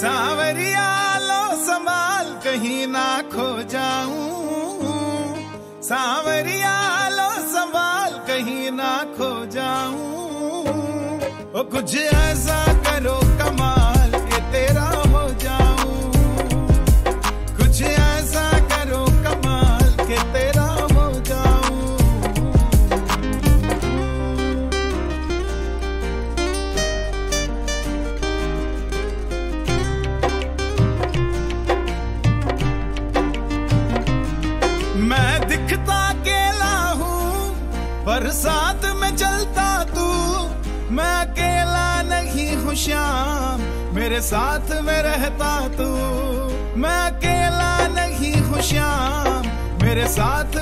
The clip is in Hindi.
सावरिया लो संभाल, कहीं ना खो जाऊँ। सावरिया लो संभाल, कहीं ना खो जाऊँ। ओ कुछ ऐसा मैं दिखता अकेला हूँ, पर साथ में चलता तू। मैं अकेला नहीं हूँ मेरे साथ में रहता तू। मैं अकेला नहीं हूँ मेरे साथ